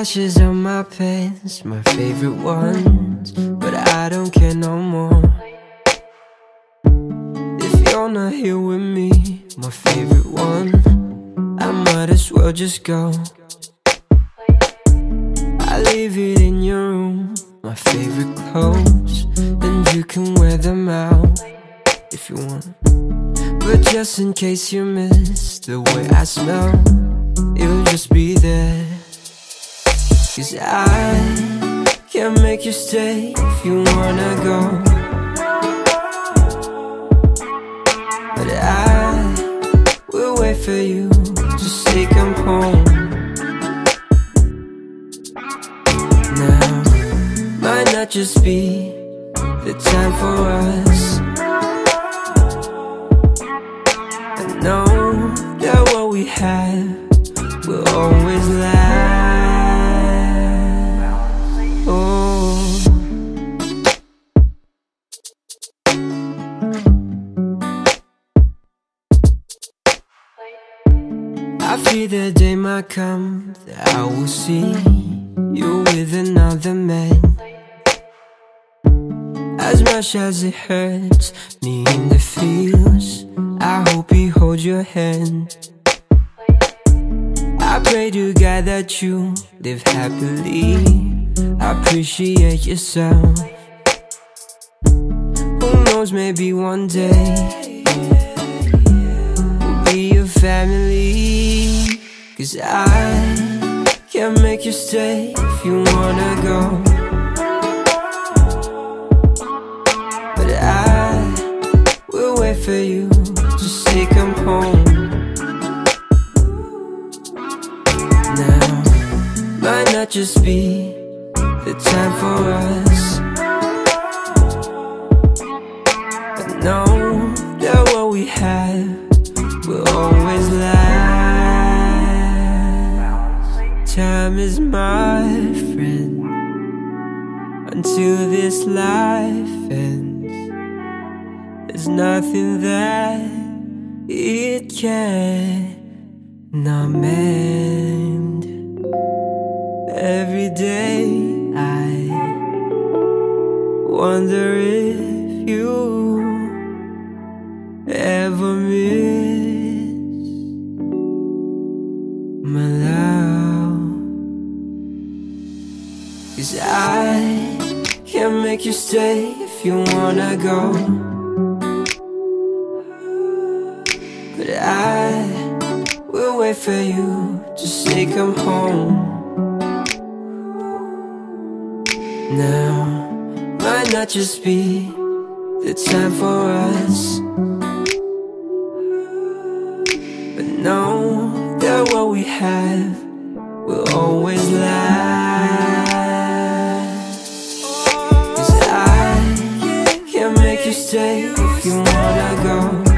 ashes on my pants, my favorite ones But I don't care no more. If you're not here with me, my favorite one I might as well just go. I leave it in your room, my favorite clothes And you can wear them out if you want. But just in case you miss the way I smell It'll just be there Cause I can't make you stay if you wanna go. But I will wait for you to say come home. Now, might not just be the time for us come that I will see you with another man. As much as it hurts me in the feels, I hope he holds your hand. I pray to God that you live happily. I Appreciate yourself. Who knows, maybe one day we'll be a family. Cause I can't make you stay if you wanna go. But I will wait for you to say come home. Now, might not just be the time for us. But know that what we have Time is my friend until this life ends. There's nothing that it can not mend. Every day I wonder if you ever make you stay if you wanna go. But I will wait for you to say come home. Now, might not just be the time for us. But know that what we have will always last. You stay if you wanna go.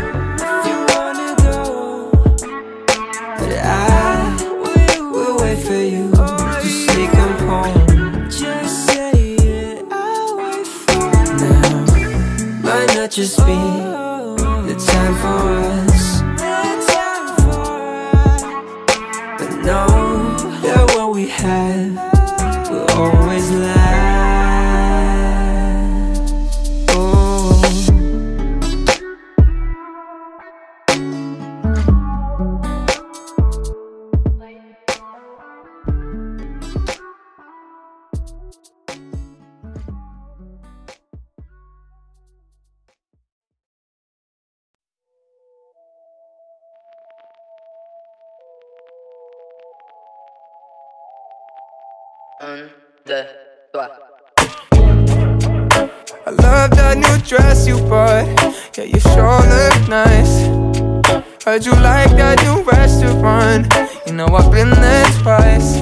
Heard you like that new restaurant. You know I've been there twice.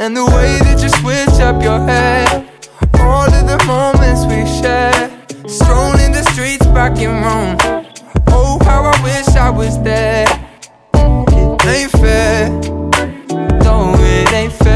And the way that you switch up your head. All of the moments we shared. Strolling the streets back in Rome. Oh, how I wish I was there. It ain't fair. No, it ain't fair.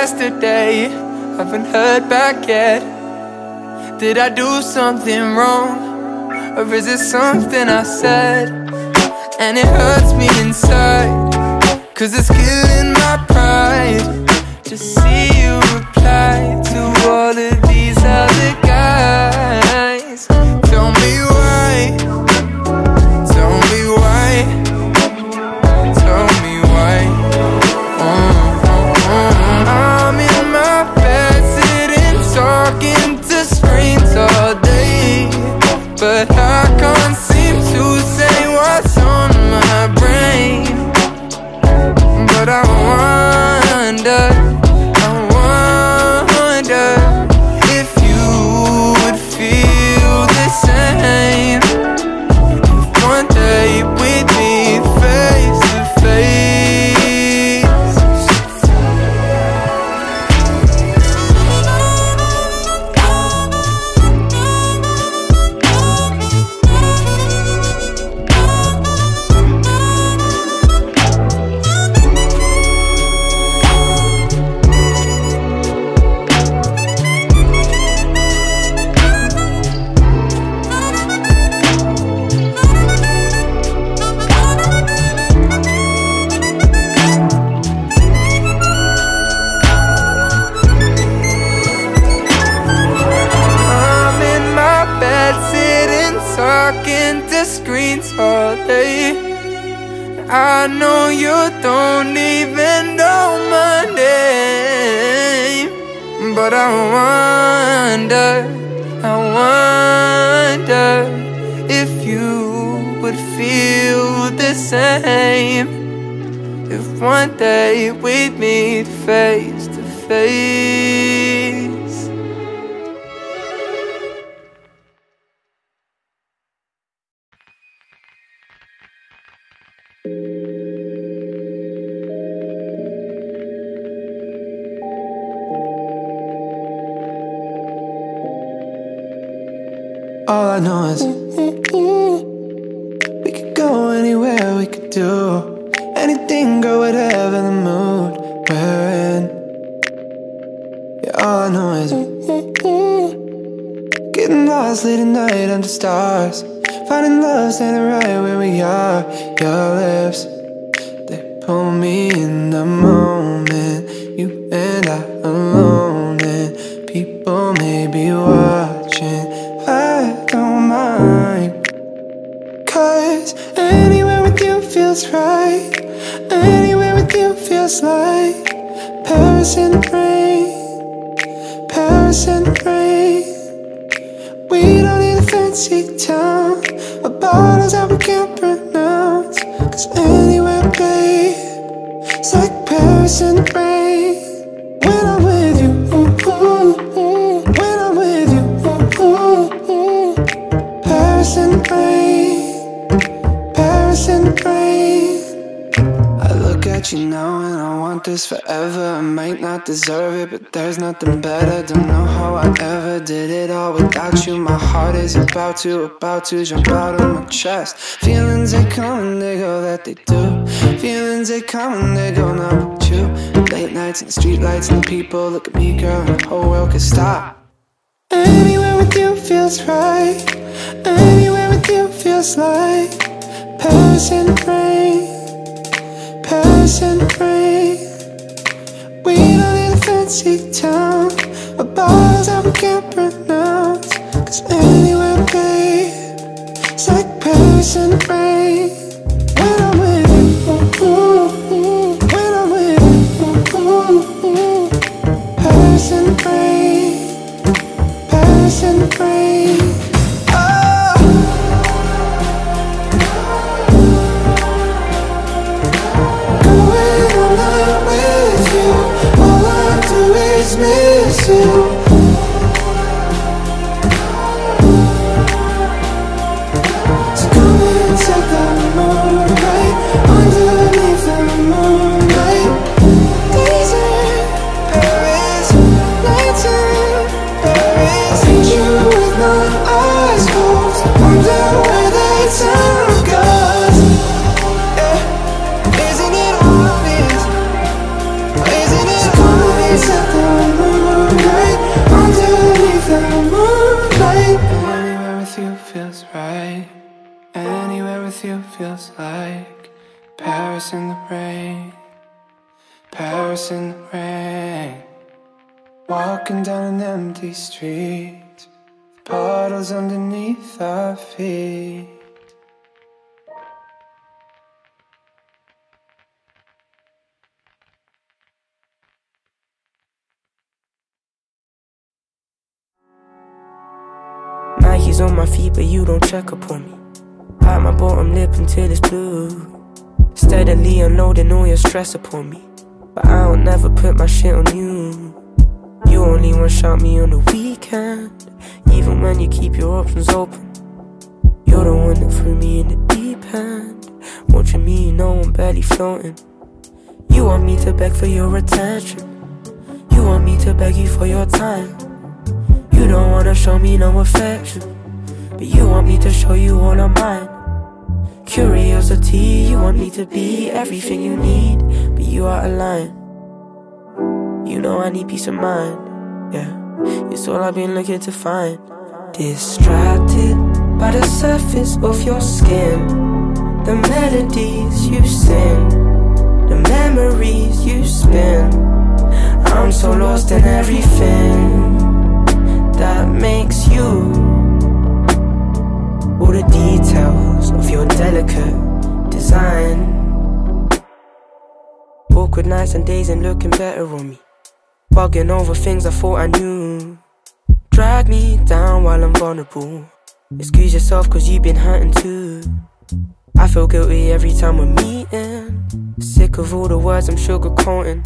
Yesterday. Haven't heard back yet. Did I do something wrong? Or is it something I said? And it hurts me inside. Cause it's killing my pride. To see I wonder, I wonder if you would feel the same. If one day we'd meet face to face. Is we could go anywhere, we could do anything, go whatever the mood we're in. Yeah, all I know is getting lost late at night under stars, finding love standing right where we are. Your lips, they pull me in the moment. You and I alone, Paris in the rain. Paris in the rain. We don't need a fancy town. Or bottles that we can't pronounce. Cause anywhere, babe, it's like Paris in the rain. You now and I want this forever. I might not deserve it, but there's nothing better. Don't know how I ever did it all without you. My heart is about to, about to jump out of my chest. Feelings they come and they go, that they do. Feelings they come and they go, now with you. Late nights and the street lights and the people. Look at me, girl, and the whole world could stop. Anywhere with you feels right. Anywhere with you feels like Paris in the rain. In the rain. We don't need a fancy town. Or bottles that we can't pronounce. Cause anywhere, babe, it's like Paris in the Walking down an empty street, puddles underneath our feet. Nike's on my feet, but you don't check up on me. Bite my bottom lip until it's blue. Steadily unloading all your stress upon me. But I don't never put my shit on you. You only one shot me on the weekend. Even when you keep your options open. You're the one that threw me in the deep end. Watching me, you know I'm barely floating. You want me to beg for your attention. You want me to beg you for your time. You don't wanna show me no affection. But you want me to show you all of mine. Curiosity, you want me to be everything you need. But you are a line. You know I need peace of mind. Yeah, it's all I've been looking to find. Distracted by the surface of your skin. The melodies you sing, the memories you spin. I'm so lost in everything that makes you. All the details of your delicate design. Awkward nights and days ain't looking better on me. Bugging over things I thought I knew. Drag me down while I'm vulnerable. Excuse yourself cause you've been hurting too. I feel guilty every time we're meeting. Sick of all the words I'm sugarcoating.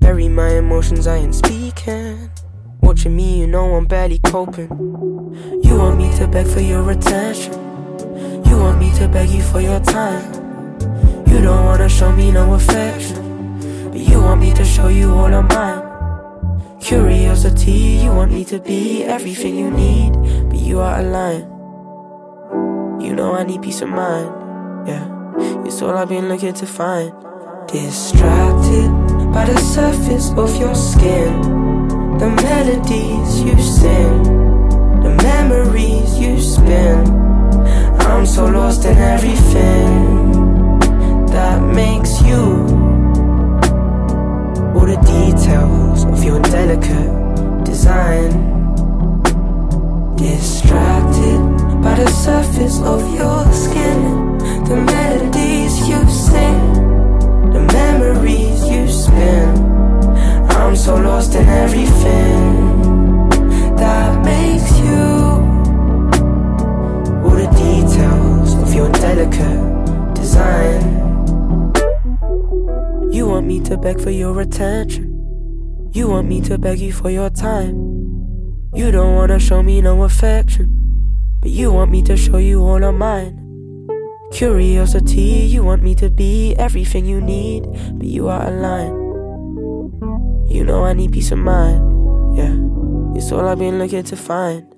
Bury my emotions, I ain't speaking. Watching me, you know I'm barely coping. You want me to beg for your attention. You want me to beg you for your time. You don't wanna show me no affection. But you want me to show you all of mine. Curiosity, you want me to be everything you need. But you are a line. You know I need peace of mind. Yeah, it's all I've been looking to find. Distracted by the surface of your skin. The melodies you sing, the memories you spin. I'm so lost in everything that makes you. All the details of your delicate design. Distracted by the surface of your skin, the melodies you sing, the memories you spin. I'm so lost in everything that makes you. All the details of your delicate design. You want me to beg for your attention. You want me to beg you for your time. You don't wanna show me no affection. But you want me to show you all of mine. Curiosity, you want me to be everything you need. But you are a line. You know I need peace of mind, yeah. It's all I've been looking to find.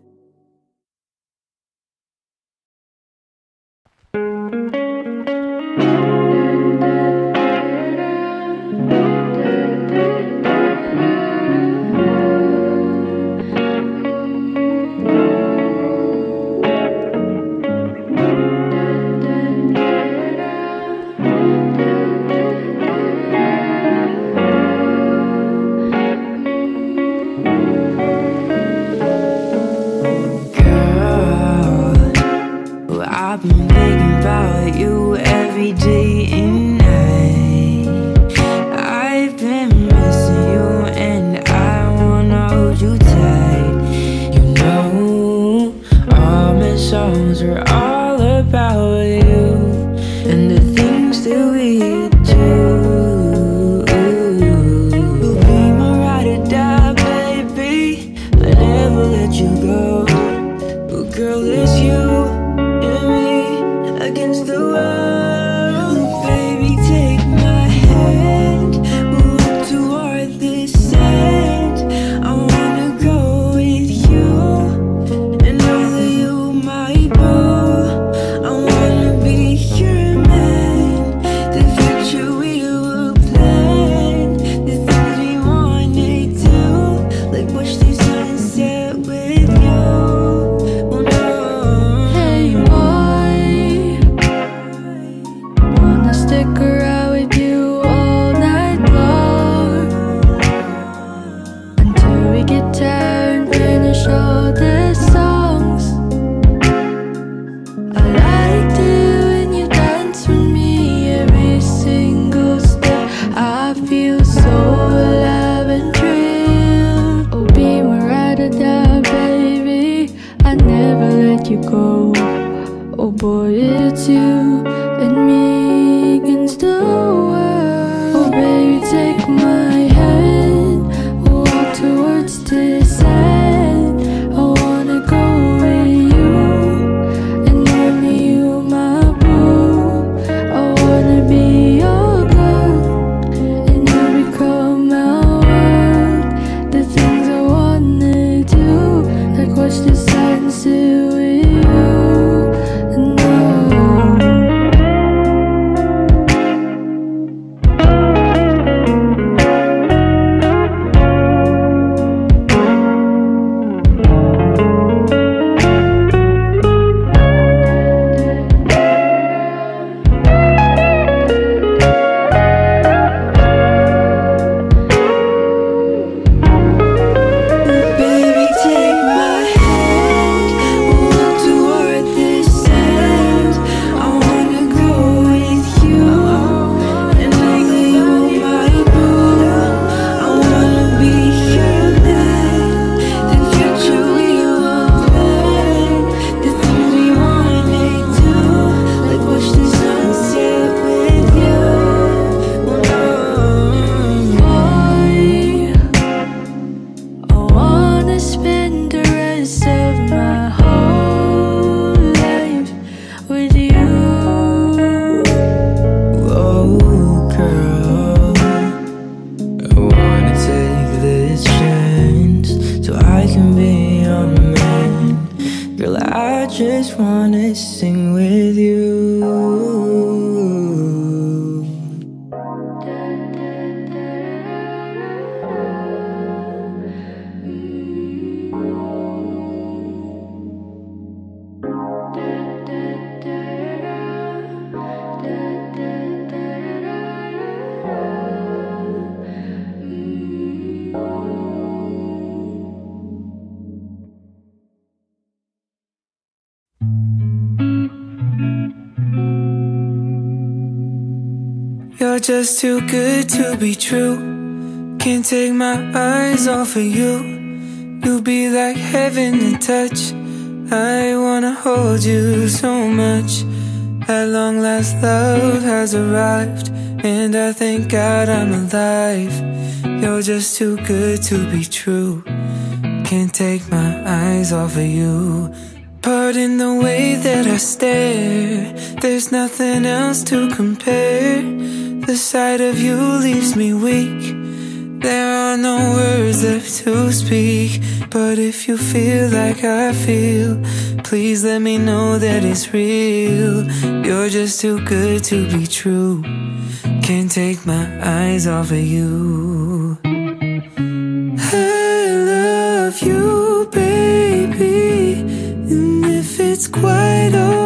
never let you go. But girl, it's you. take my just too good to be true. Can't take my eyes off of you. You'll be like heaven to touch. I wanna hold you so much. At long last, love has arrived. And I thank God I'm alive. You're just too good to be true. Can't take my eyes off of you. Pardon the way that I stare. There's nothing else to compare. The sight of you leaves me weak. There are no words left to speak. But if you feel like I feel, please let me know that it's real. You're just too good to be true. Can't take my eyes off of you. I love you, baby. And if it's quite alright,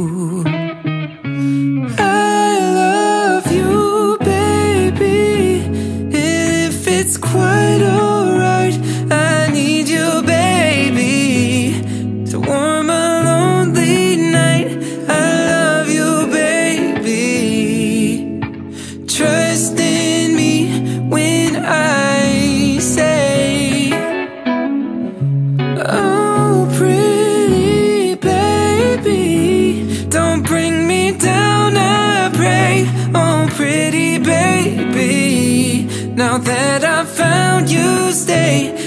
Now that I found you, stay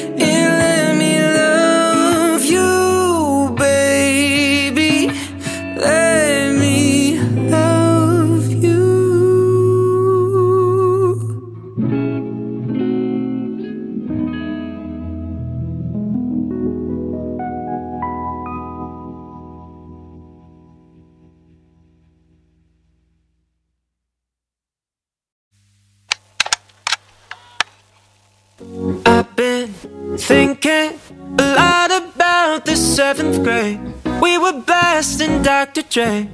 Dre.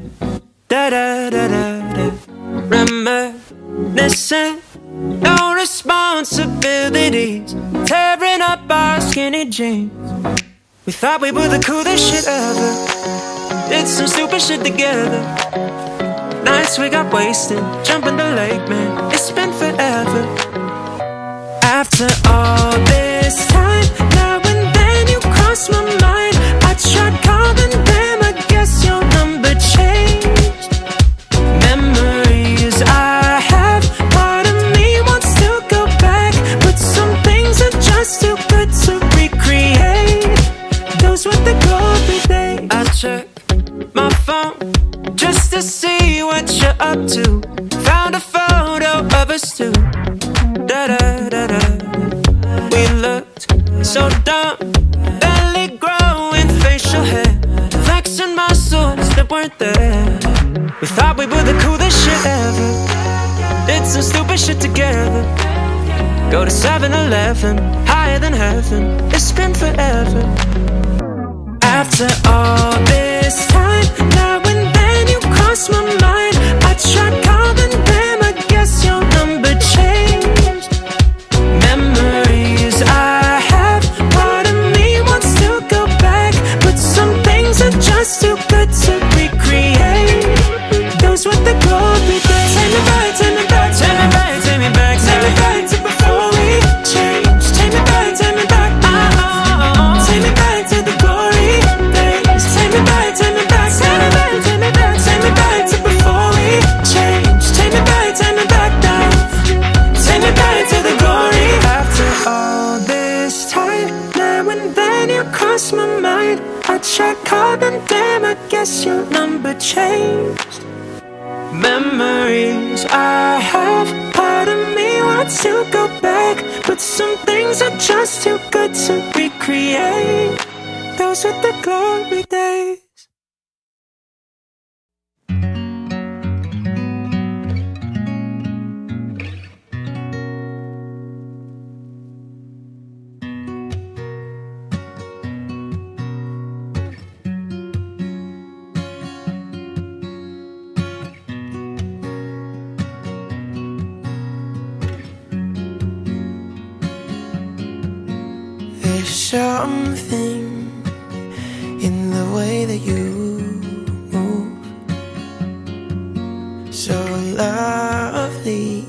Da da da da da. Reminiscing, no responsibilities. Tearing up our skinny jeans. We thought we were the coolest shit ever. Did some stupid shit together. Nights we got wasted, jumping the lake, man. It's been forever. After all higher than heaven. It's been forever. After go back But some things are just too good to recreate. Those are the something in the way that you move. So lovely,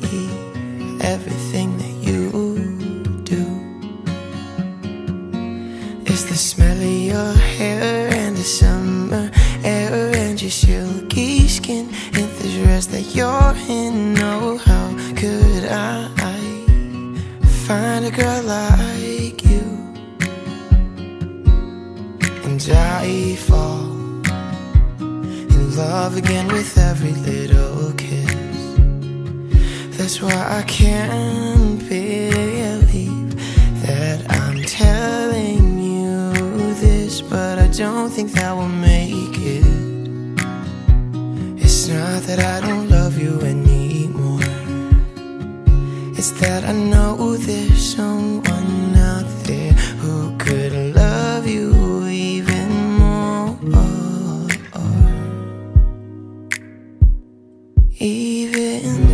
everything that you do. It's the smell of your hair and the summer air and your silky skin. and the dress that you're in. Oh, how could I find a girl like? love again with every little kiss. That's why I can't even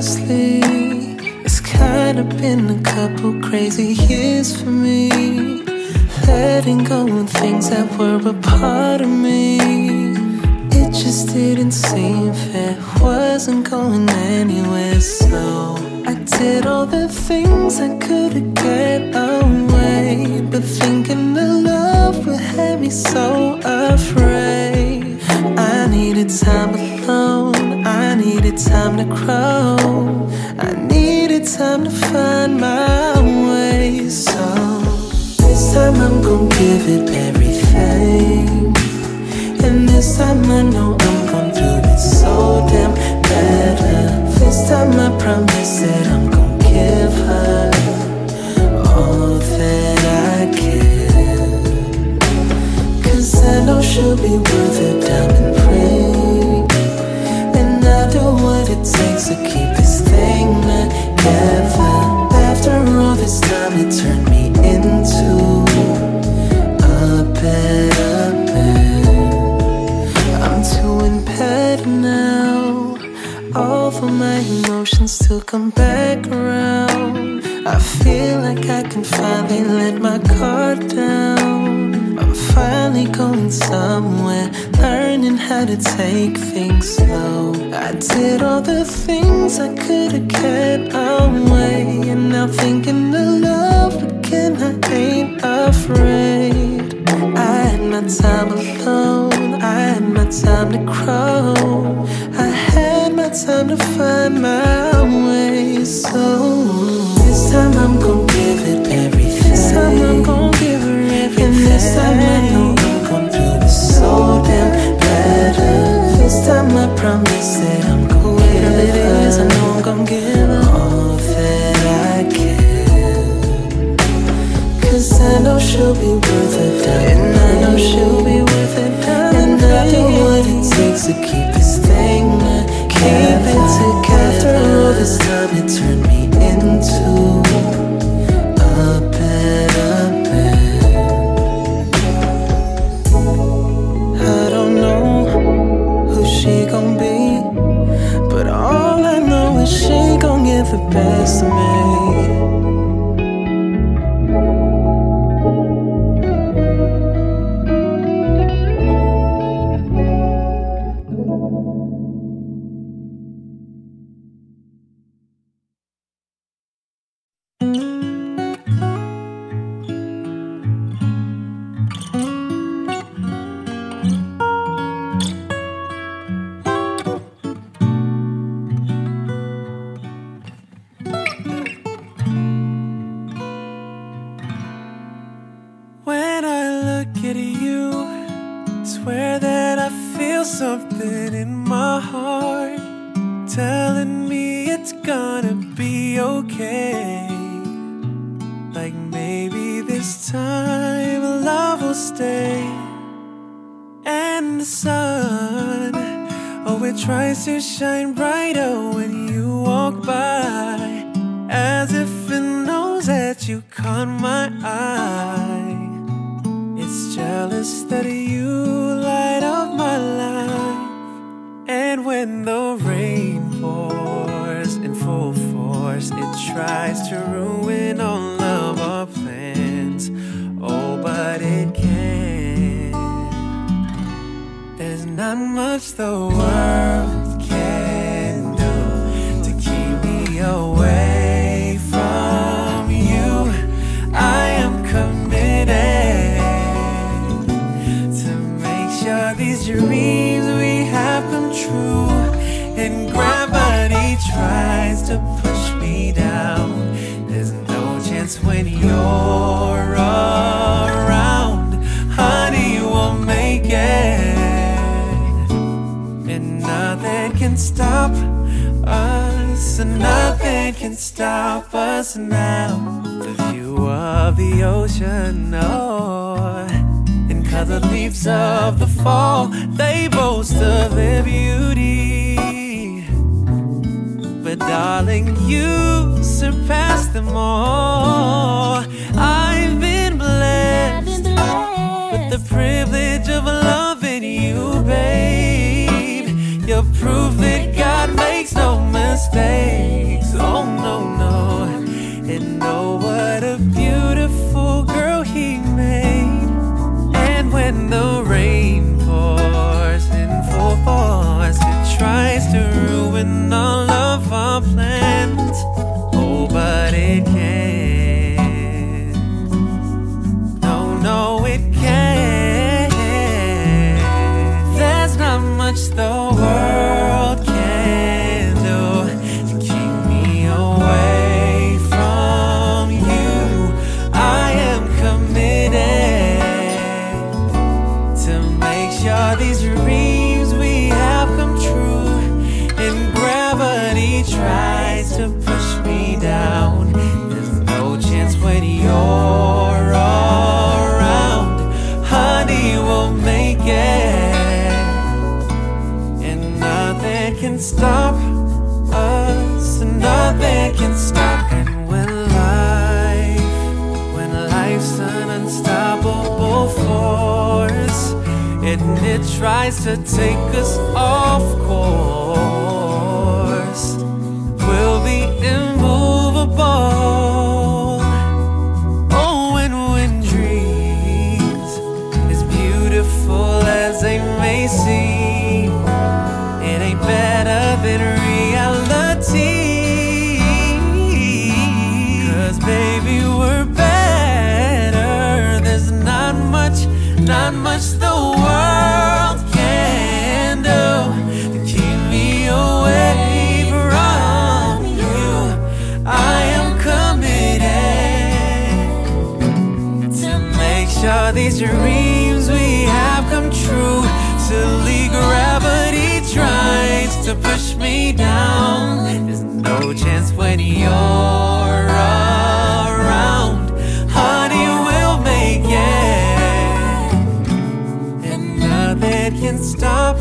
Honestly, it's kind of been a couple crazy years for me. Letting go of things that were a part of me. It just didn't seem fair, wasn't going anywhere. So I did all the things I could to get away. But thinking the love would have me so afraid. I needed time alone, I needed time to grow. I needed time to find my way. So this time I'm gonna give it everything. And this time I know I'm gonna do it so damn better. This time I promise that I'm gonna give her all that I can. Cause I know she'll be worth a to keep this thing together. After all this time, it turned me into a. I'm too impaired now. All for my emotions to come back to take things slow. I did all the things I could have kept away, and now thinking of love again, I ain't afraid. I had my time alone, I had my time to grow. I had my time to find my way. So this time I'm gonna give it everything. This time I'm gonna give her everything. And this time I promise that I'm give her all that I I know she'll be worth. And I know she'll be worth it. And I what it takes to keep this thing Keep it together. All this time, it turned sun, oh, it tries to shine brighter when you walk by, as if it knows that you caught my eye. It's jealous that you light up my life. And when the rain pours in full force, it tries to ruin all not much the world stop us now. The view of the ocean, oh, and the leaves of the fall, they boast of their beauty. But darling, you surpass them all. I've been blessed with the privilege of loving you, babe. You're proof that God makes no mistakes. Oh no, gravity tries to push me down. There's no chance when you're around. Honey, we'll make it. And nothing can stop us. and Nothing can stop. And when life, when life's an unstoppable force, and it tries to take us off course, to push me down. There's no chance when you're around. Honey, we'll make it. And nothing can stop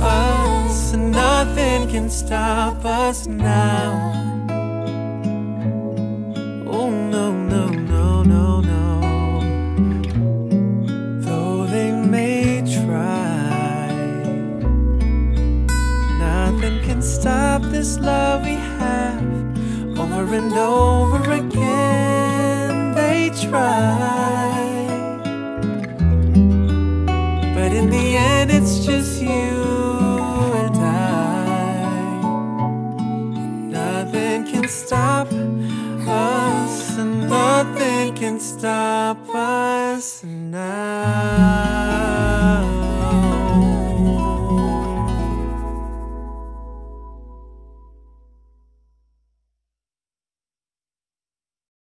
us. Nothing can stop us now. Love we have. Over and over again, they try. But in the end, it's just you and I. Nothing can stop us, and nothing can stop us.